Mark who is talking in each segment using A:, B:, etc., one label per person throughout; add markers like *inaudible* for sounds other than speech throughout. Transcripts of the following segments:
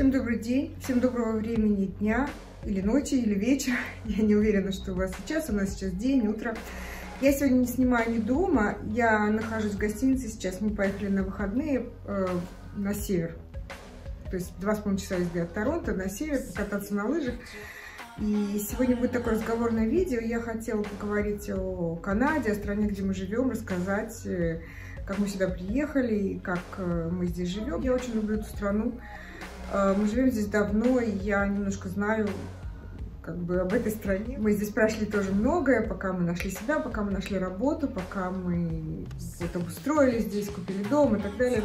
A: Всем добрый день, всем доброго времени дня, или ночи, или вечера. *laughs* Я не уверена, что у вас сейчас, у нас сейчас день, утро. Я сегодня не снимаю не дома, я нахожусь в гостинице сейчас. Мы поехали на выходные э, на север. То есть два с половиной часа езды от Торонто на север, покататься на лыжах. И сегодня будет такое разговорное видео. Я хотела поговорить о Канаде, о стране, где мы живем, рассказать, э, как мы сюда приехали как э, мы здесь живем. Я очень люблю эту страну. Э, мы живем здесь давно, и я немножко знаю как бы об этой стране. Мы здесь прошли тоже многое, пока мы нашли себя, пока мы нашли работу, пока мы вот обустроились здесь, купили дом и так далее.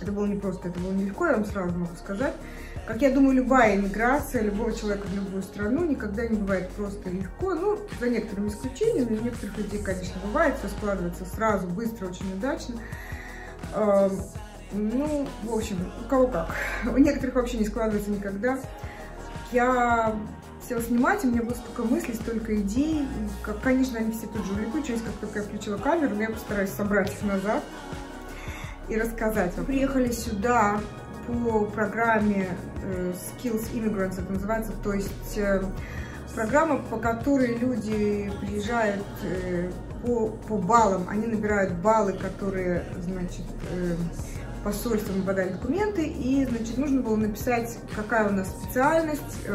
A: Это было непросто, это было нелегко, я вам сразу могу сказать. Как я думаю, любая иммиграция любого человека в любую страну никогда не бывает просто легко. Ну, за некоторыми исключениями, у некоторых людей, конечно, бывает, все складывается сразу, быстро, очень удачно. Ну, в общем, у кого как. *laughs* У некоторых вообще не складывается никогда. Я села снимать, у меня было столько мыслей, столько идей. как, конечно, они все тут же улетучились, как только я включила камеру, но я постараюсь собрать их назад и рассказать. Мы приехали сюда по программе э, Skills Immigrants, это называется, то есть э, программа, по которой люди приезжают э, по, по баллам, они набирают баллы, которые, значит, посольством подали документы, и, значит, нужно было написать, какая у нас специальность,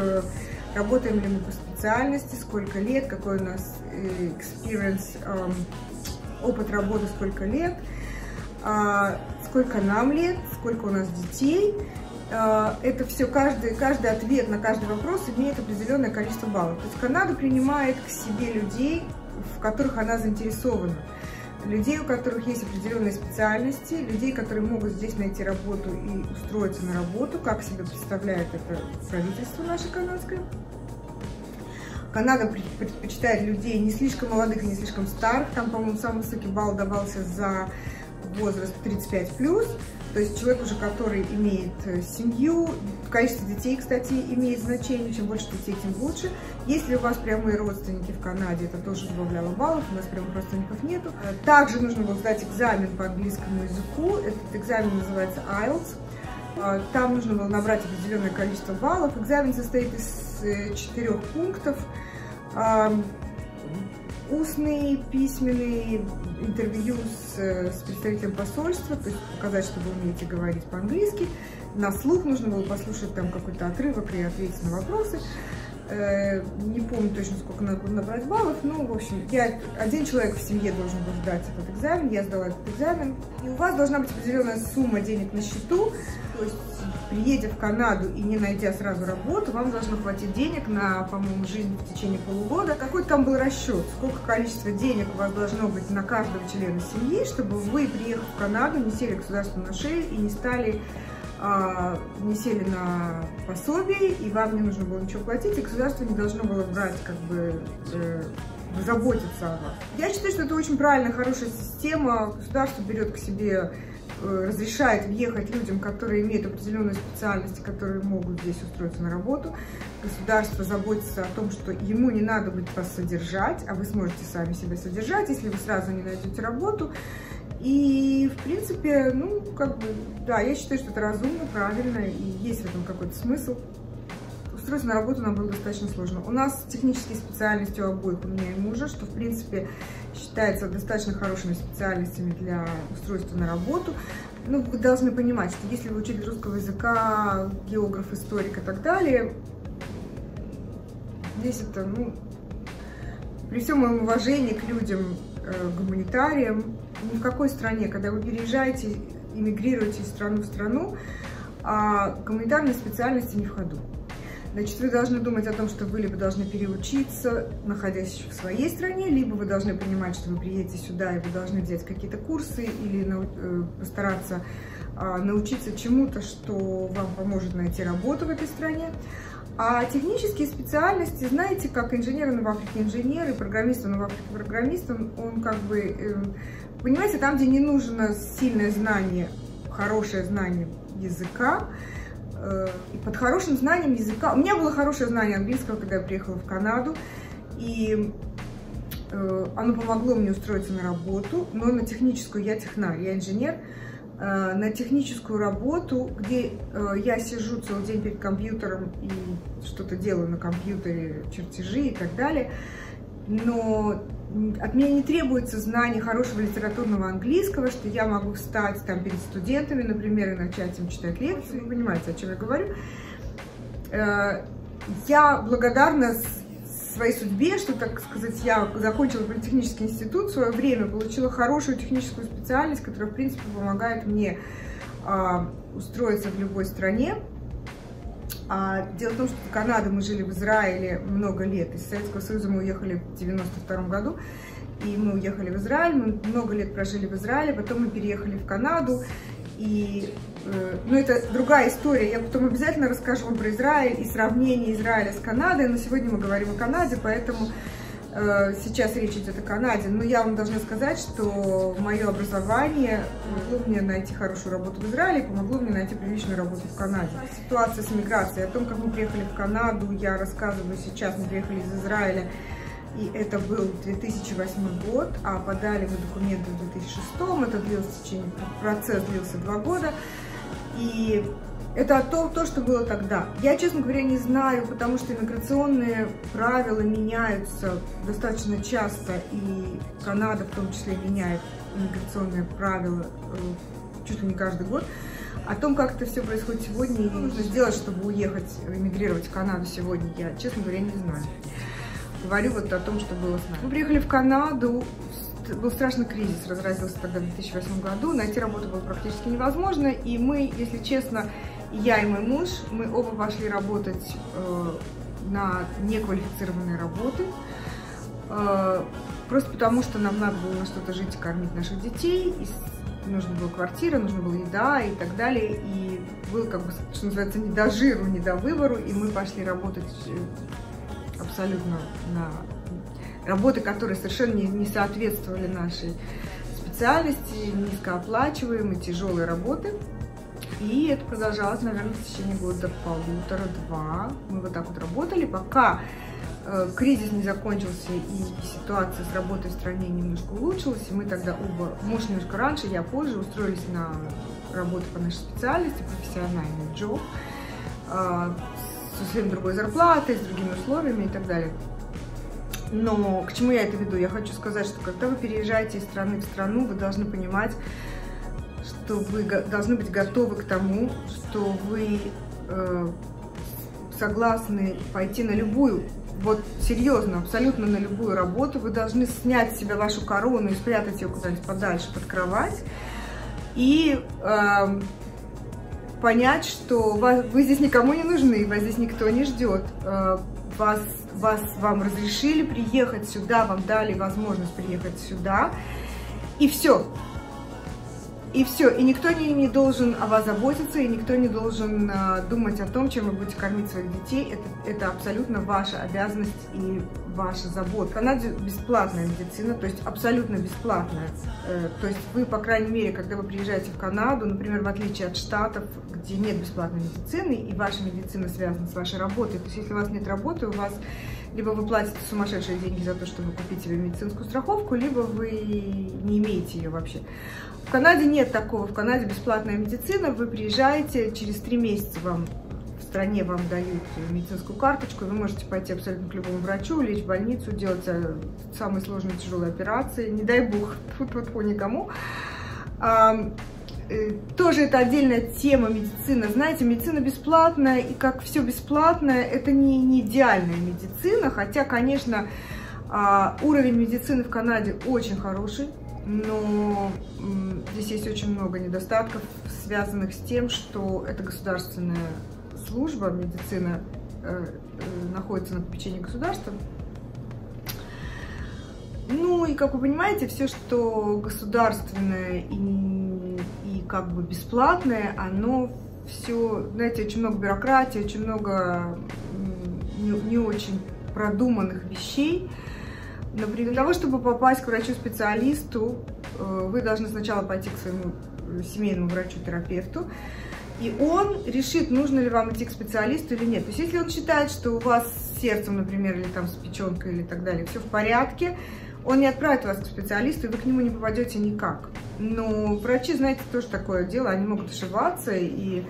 A: работаем ли мы по специальности, сколько лет, какой у нас experience, опыт работы, сколько лет, а, сколько нам лет, сколько у нас детей. А, это все, каждый, каждый ответ на каждый вопрос имеет определенное количество баллов. То есть Канада принимает к себе людей, в которых она заинтересована. Людей, у которых есть определенные специальности, людей, которые могут здесь найти работу и устроиться на работу, как себе представляет это правительство наше канадское. Канада предпочитает людей не слишком молодых не слишком старых. Там, по-моему, самый высокий балл давался за возраст 35 плюс, то есть человек уже, который имеет э, семью, количество детей, кстати, имеет значение, чем больше детей, тем лучше. Если у вас прямые родственники в Канаде, это тоже добавляло баллов, у нас прямых родственников нету. Также нужно было сдать экзамен по английскому языку, этот экзамен называется IELTS. А, там нужно было набрать определенное количество баллов. Экзамен состоит из э, четырех пунктов устный, письменный интервью с, с представителем посольства, то есть показать, что вы умеете говорить по-английски. На слух нужно было послушать там какой-то отрывок и ответить на вопросы. Э, не помню точно, сколько надо было набрать баллов, но, в общем, я, один человек в семье должен был сдать этот экзамен, я сдала этот экзамен. И у вас должна быть определенная сумма денег на счету, то есть, приедя в Канаду и не найдя сразу работу, вам должно хватить денег на, по-моему, жизнь в течение полугода. Какой там был расчет, сколько количество денег у вас должно быть на каждого члена семьи, чтобы вы, приехав в Канаду, не сели государству на шею и не стали а, не сели на пособие, и вам не нужно было ничего платить, и государство не должно было брать, как бы, э, заботиться о вас. Я считаю, что это очень правильная, хорошая система. Государство берет к себе, разрешает въехать людям, которые имеют определенные специальности, которые могут здесь устроиться на работу. Государство заботится о том, что ему не надо будет вас содержать, а вы сможете сами себя содержать, если вы сразу не найдете работу. И, в принципе, ну, как бы, да, я считаю, что это разумно, правильно, и есть в этом какой-то смысл. Устроиться на работу нам было достаточно сложно. У нас технические специальности у обоих, у меня и мужа, что, в принципе, считается достаточно хорошими специальностями для устройства на работу. Ну, вы должны понимать, что если вы учитель русского языка, географ, историк и так далее, здесь это, ну, при всем моем уважении к людям, э, гуманитариям, ни в какой стране, когда вы переезжаете, иммигрируете из страны в страну, а гуманитарные специальности не в ходу. Значит, вы должны думать о том, что вы либо должны переучиться, находясь в своей стране, либо вы должны понимать, что вы приедете сюда, и вы должны взять какие-то курсы или э, постараться а, научиться чему-то, что вам поможет найти работу в этой стране. А технические специальности, знаете, как инженер в Африке инженер и программист в Африке программист, он, он как бы э, Понимаете, там, где не нужно сильное знание, хорошее знание языка, и под хорошим знанием языка... У меня было хорошее знание английского, когда я приехала в Канаду, и э, оно помогло мне устроиться на работу, но на техническую я технарь, я инженер, э, на техническую работу, где э, я сижу целый день перед компьютером и что-то делаю на компьютере, чертежи и так далее, но от меня не требуется знание хорошего литературного английского, что я могу встать там перед студентами, например, и начать им читать лекции. Вы понимаете, о чем я говорю. Э, я благодарна своей судьбе, что, так сказать, я закончила политехнический институт в свое время, получила хорошую техническую специальность, которая, в принципе, помогает мне э, устроиться в любой стране. А, дело в том, что в Канаде мы жили в Израиле много лет. Из Советского Союза мы уехали в 92 году. И мы уехали в Израиль, мы много лет прожили в Израиле, потом мы переехали в Канаду. И, э, ну, это другая история. Я потом обязательно расскажу вам про Израиль и сравнение Израиля с Канадой. Но сегодня мы говорим о Канаде, поэтому сейчас речь идет о Канаде. Но я вам должна сказать, что мое образование помогло мне найти хорошую работу в Израиле, помогло мне найти приличную работу в Канаде. Ситуация с миграцией, о том, как мы приехали в Канаду, я рассказываю сейчас. Мы приехали из Израиля и это был 2008 год, а подали мы документы в 2006, это длился процесс длился два года, и это то, то, что было тогда. Я, честно говоря, не знаю, потому что иммиграционные правила меняются достаточно часто, и Канада в том числе меняет иммиграционные правила э, чуть ли не каждый год. О том, как это все происходит сегодня и нужно сделать, чтобы уехать, эмигрировать в Канаду сегодня, я, честно говоря, не знаю говорю вот о том, что было с нами. Мы приехали в Канаду, был страшный кризис, разразился тогда в 2008 году, найти работу было практически невозможно, и мы, если честно, я и мой муж, мы оба пошли работать э, на неквалифицированные работы, э, просто потому что нам надо было на что-то жить и кормить наших детей, и нужна была квартира, нужна была еда и так далее, и был, как бы, что называется, не до жиру, не до выбору, и мы пошли работать э, абсолютно на работы, которые совершенно не, не соответствовали нашей специальности, низкооплачиваемые, тяжелые работы. И это продолжалось, наверное, в течение года полутора-два. Мы вот так вот работали, пока э, кризис не закончился и ситуация с работой в стране немножко улучшилась. И мы тогда оба, муж немножко раньше, я позже, устроились на работу по нашей специальности, профессиональный джоб. Э, со совсем другой зарплатой, с другими условиями и так далее. Но к чему я это веду? Я хочу сказать, что когда вы переезжаете из страны в страну, вы должны понимать, что вы должны быть готовы к тому, что вы э, согласны пойти на любую, вот серьезно, абсолютно на любую работу. Вы должны снять с себя вашу корону и спрятать ее куда-нибудь подальше под кровать. И э, понять, что вас, вы здесь никому не нужны, вас здесь никто не ждет. Э, вас, вас, вам разрешили приехать сюда, вам дали возможность приехать сюда. И все. И все, и никто не, не должен о вас заботиться, и никто не должен э, думать о том, чем вы будете кормить своих детей. Это, это абсолютно ваша обязанность и ваша забота. В Канаде бесплатная медицина, то есть абсолютно бесплатная. Э, то есть вы, по крайней мере, когда вы приезжаете в Канаду, например, в отличие от Штатов, где нет бесплатной медицины, и ваша медицина связана с вашей работой, то есть если у вас нет работы, у вас либо вы платите сумасшедшие деньги за то, чтобы купить себе медицинскую страховку, либо вы не имеете ее вообще. В Канаде нет такого. В Канаде бесплатная медицина. Вы приезжаете, через три месяца вам в стране вам дают медицинскую карточку, вы можете пойти абсолютно к любому врачу, лечь в больницу, делать э, самые сложные тяжелые операции. Не дай бог, *laughs* тут вот по никому. Э, тоже это отдельная тема медицина. Знаете, медицина бесплатная, и как все бесплатное, это не, не идеальная медицина, хотя, конечно, а, уровень медицины в Канаде очень хороший но здесь есть очень много недостатков, связанных с тем, что это государственная служба, медицина э, э, находится на попечении государства. Ну и, как вы понимаете, все, что государственное и как бы бесплатное, оно все, знаете, очень много бюрократии, очень много не, не очень продуманных вещей, Например, для того, чтобы попасть к врачу-специалисту, э, вы должны сначала пойти к своему семейному врачу-терапевту, и он решит, нужно ли вам идти к специалисту или нет. То есть, если он считает, что у вас с сердцем, например, или там с печенкой или так далее, все в порядке, Он не отправит вас к специалисту, и вы к нему не попадете никак. Но врачи, знаете, тоже такое дело, они могут ошибаться, и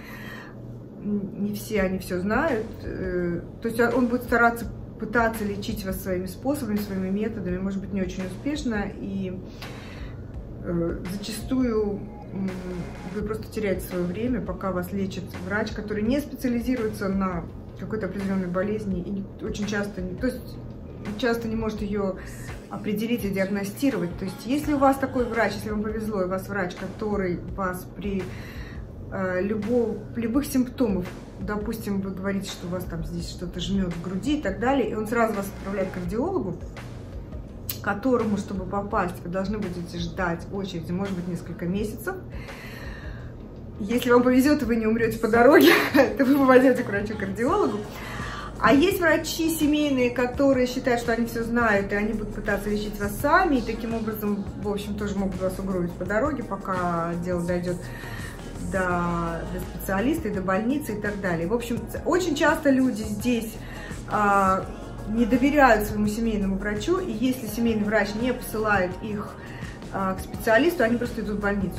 A: не все они все знают. Э, то есть он будет стараться пытаться лечить вас своими способами, своими методами, может быть, не очень успешно, и э, зачастую вы просто теряете свое время, пока вас лечит врач, который не специализируется на какой-то определенной болезни и очень часто, то есть часто не может ее определить и диагностировать. То есть если у вас такой врач, если вам повезло, и у вас врач, который вас при э, любого, любых симптомах, допустим, вы говорите, что у вас там здесь что-то жмет в груди и так далее, и он сразу вас отправляет к кардиологу, которому, чтобы попасть, вы должны будете ждать очереди, может быть, несколько месяцев. Если вам повезет, и вы не умрете по дороге, *laughs* то вы попадете к врачу-кардиологу. А есть врачи семейные, которые считают, что они все знают, и они будут пытаться лечить вас сами, и таким образом, в общем, тоже могут вас угробить по дороге, пока дело дойдет до, до специалиста, и до больницы и так далее. В общем, очень часто люди здесь а, не доверяют своему семейному врачу, и если семейный врач не посылает их а, к специалисту, они просто идут в больницу.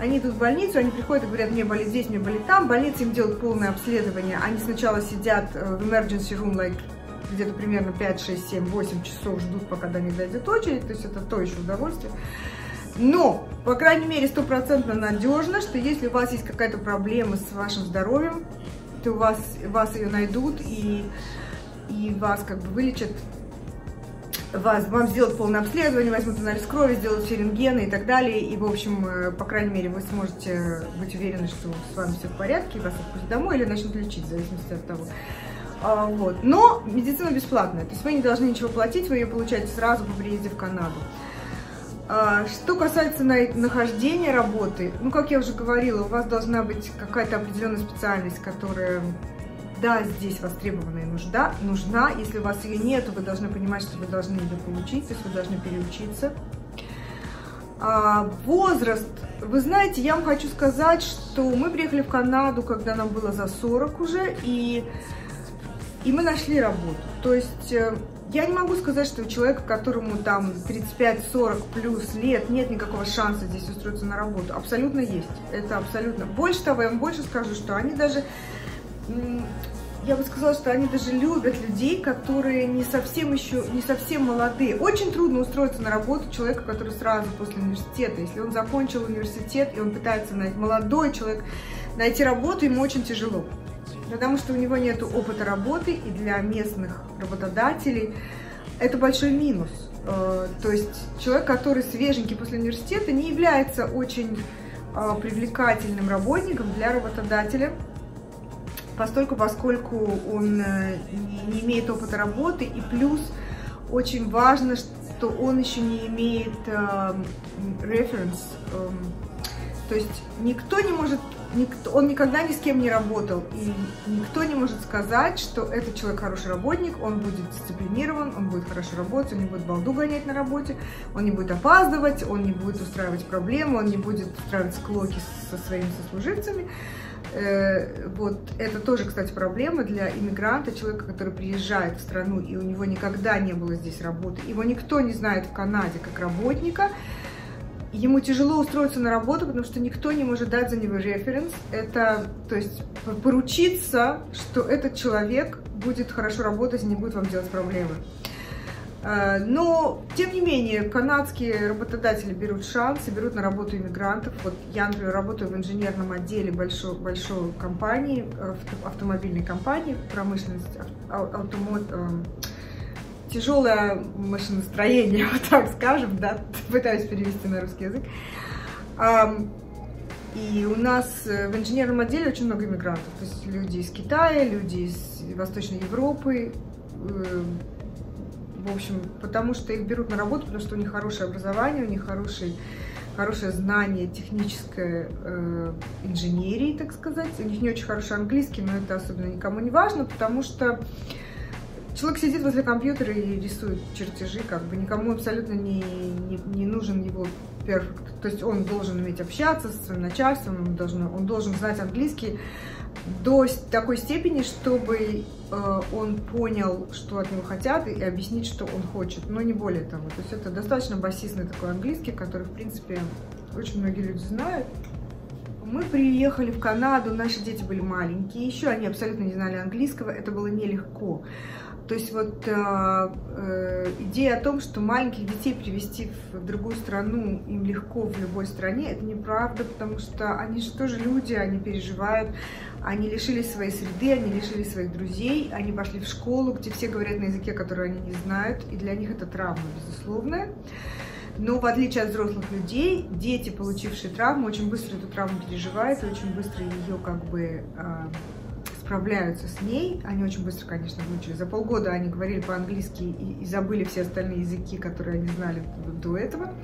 A: Они идут в больницу, они приходят и говорят, мне болит здесь, мне болит там. Больница им делает полное обследование. Они сначала сидят э, в emergency room, like, где-то примерно 5, 6, 7, 8 часов ждут, пока до них дойдет очередь. То есть это то еще удовольствие. Но, по крайней мере, стопроцентно надежно, что если у вас есть какая-то проблема с вашим здоровьем, то у вас, вас ее найдут и, и вас как бы вылечат вас, вам сделают полное обследование, возьмут анализ крови, сделают все рентгены и так далее. И, в общем, э, по крайней мере, вы сможете быть уверены, что с вами все в порядке, и вас отпустят домой или начнут лечить, в зависимости от того. А, вот. Но медицина бесплатная, то есть вы не должны ничего платить, вы ее получаете сразу по приезде в Канаду. А, что касается нахождения работы, ну, как я уже говорила, у вас должна быть какая-то определенная специальность, которая да, здесь востребованная нужда, нужна. Если у вас ее нет, вы должны понимать, что вы должны ее получить, есть вы должны переучиться. А, возраст. Вы знаете, я вам хочу сказать, что мы приехали в Канаду, когда нам было за 40 уже, и, и мы нашли работу. То есть э, я не могу сказать, что у человека, которому там 35-40 плюс лет, нет никакого шанса здесь устроиться на работу. Абсолютно есть. Это абсолютно. Больше того, я вам больше скажу, что они даже я бы сказала, что они даже любят людей, которые не совсем еще, не совсем молодые. Очень трудно устроиться на работу человека, который сразу после университета. Если он закончил университет и он пытается найти, молодой человек, найти работу, ему очень тяжело. Потому что у него нет опыта работы, и для местных работодателей это большой минус. Э, то есть человек, который свеженький после университета, не является очень э, привлекательным работником для работодателя, постольку, поскольку он э, не имеет опыта работы, и плюс очень важно, что он еще не имеет референс, э, э, то есть никто не может, никто, он никогда ни с кем не работал, и никто не может сказать, что этот человек хороший работник, он будет дисциплинирован, он будет хорошо работать, он не будет балду гонять на работе, он не будет опаздывать, он не будет устраивать проблемы, он не будет устраивать склоки со своими сослуживцами. Э, вот это тоже, кстати, проблема для иммигранта, человека, который приезжает в страну, и у него никогда не было здесь работы. Его никто не знает в Канаде как работника. Ему тяжело устроиться на работу, потому что никто не может дать за него референс. Это, то есть, поручиться, что этот человек будет хорошо работать и не будет вам делать проблемы. Э, но, тем не менее, канадские работодатели берут шансы, берут на работу иммигрантов. Вот я, например, работаю в инженерном отделе большой, большой компании, автомобильной компании, промышленность, автомот, э, тяжелое машиностроение, *laughs* вот так скажем, да, *laughs* пытаюсь перевести на русский язык. И у нас э, в инженерном отделе очень много иммигрантов, то есть люди из Китая, люди из Восточной Европы, в общем, потому что их берут на работу, потому что у них хорошее образование, у них хороший, хорошее знание техническое э, инженерии, так сказать. У них не очень хороший английский, но это особенно никому не важно, потому что человек сидит возле компьютера и рисует чертежи, как бы никому абсолютно не, не, не нужен его перфект. То есть он должен уметь общаться со своим начальством, он должен, он должен знать английский, до такой степени, чтобы э, он понял, что от него хотят, и объяснить, что он хочет, но не более того. То есть это достаточно басистный такой английский, который, в принципе, очень многие люди знают. Мы приехали в Канаду, наши дети были маленькие, еще они абсолютно не знали английского, это было нелегко. То есть вот э, э, идея о том, что маленьких детей привести в, другую страну им легко в любой стране, это неправда, потому что они же тоже люди, они переживают, они лишились своей среды, они лишились своих друзей, они пошли в школу, где все говорят на языке, который они не знают, и для них это травма, безусловная. Но в отличие от взрослых людей, дети, получившие травму, очень быстро эту травму переживают и очень быстро ее как бы э, справляются с ней. Они очень быстро, конечно, выучили. За полгода они говорили по-английски и, и забыли все остальные языки, которые они знали до этого.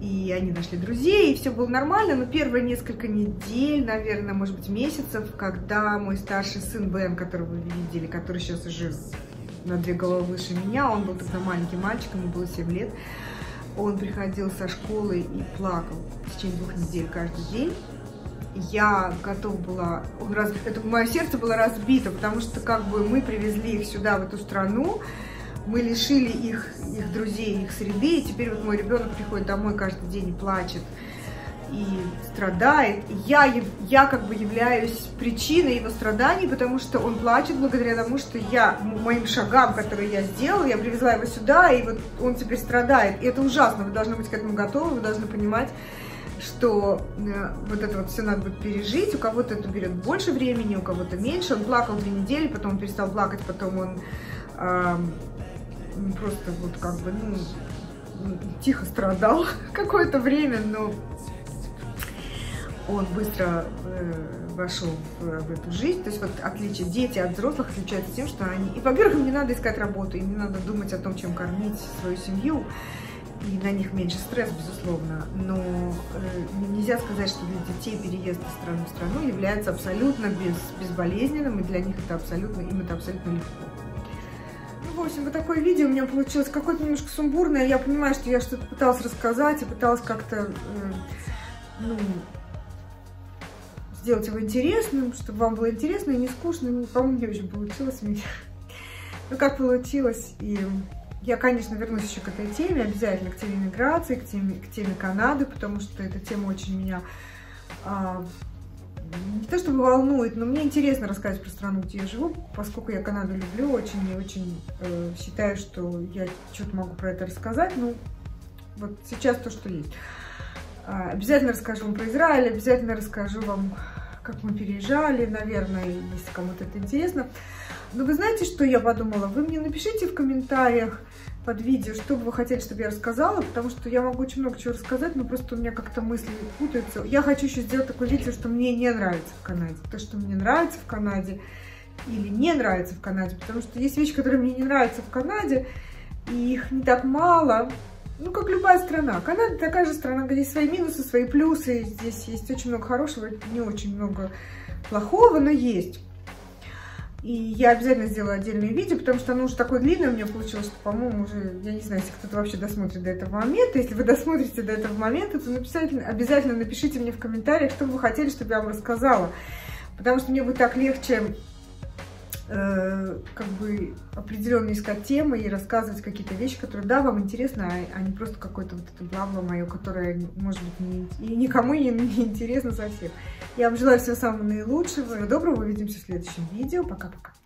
A: И они нашли друзей, и все было нормально, но первые несколько недель, наверное, может быть, месяцев, когда мой старший сын Бен, которого вы видели, который сейчас уже на две головы выше меня, он был тогда маленьким мальчиком, ему было 7 лет, он приходил со школы и плакал в течение двух недель каждый день. Я готова была, раз, это, мое сердце было разбито, потому что как бы мы привезли их сюда, в эту страну, мы лишили их, их друзей, их среды, и теперь вот мой ребенок приходит домой каждый день и плачет и страдает. я, я как бы являюсь причиной его страданий, потому что он плачет благодаря тому, что я, моим шагам, которые я сделала, я привезла его сюда, и вот он теперь страдает. И это ужасно, вы должны быть к этому готовы, вы должны понимать, что э, вот это вот все надо будет пережить, у кого-то это берет больше времени, у кого-то меньше. Он плакал две недели, потом он перестал плакать, потом он э, просто вот как бы, ну, тихо страдал *laughs* какое-то время, но он быстро э, вошел в, в эту жизнь. То есть вот отличие дети от взрослых отличаются тем, что они... И, во-первых, им не надо искать работу, им не надо думать о том, чем кормить свою семью. И на них меньше стресс, безусловно. Но э, нельзя сказать, что для детей переезд из страны в страну является абсолютно без, безболезненным, и для них это абсолютно, им это абсолютно легко. Ну, в общем, вот такое видео у меня получилось какое-то немножко сумбурное. Я понимаю, что я что-то пыталась рассказать и пыталась как-то, э, ну, сделать его интересным, чтобы вам было интересно и не скучно. Ну, по-моему, не очень получилось у меня. Ну, как получилось. И я, конечно, вернусь еще к этой теме, обязательно к теме миграции, к теме, к теме Канады, потому что эта тема очень меня а, не то чтобы волнует, но мне интересно рассказывать про страну, где я живу, поскольку я Канаду люблю очень и очень э, считаю, что я что-то могу про это рассказать. Ну, вот сейчас то, что есть. А, обязательно расскажу вам про Израиль, обязательно расскажу вам как мы переезжали, наверное, если кому-то это интересно. Но вы знаете, что я подумала? Вы мне напишите в комментариях под видео, что бы вы хотели, чтобы я рассказала, потому что я могу очень много чего рассказать, но просто у меня как-то мысли путаются. Я хочу еще сделать такое видео, что мне не нравится в Канаде. То, что мне нравится в Канаде или не нравится в Канаде, потому что есть вещи, которые мне не нравятся в Канаде, и их не так мало, ну, как любая страна. Канада такая же страна, где есть свои минусы, свои плюсы. Здесь есть очень много хорошего, не очень много плохого, но есть. И я обязательно сделаю отдельное видео, потому что оно уже такое длинное у меня получилось, что, по-моему, уже, я не знаю, если кто-то вообще досмотрит до этого момента. Если вы досмотрите до этого момента, то написать, обязательно напишите мне в комментариях, что вы хотели, чтобы я вам рассказала. Потому что мне будет так легче Э, как бы определенно искать темы и рассказывать какие-то вещи, которые, да, вам интересны, а, а не просто какое-то вот это бла мое, которое, может быть, не, и никому не, не интересно совсем. Я вам желаю всего самого наилучшего. Всего доброго. Увидимся в следующем видео. Пока-пока.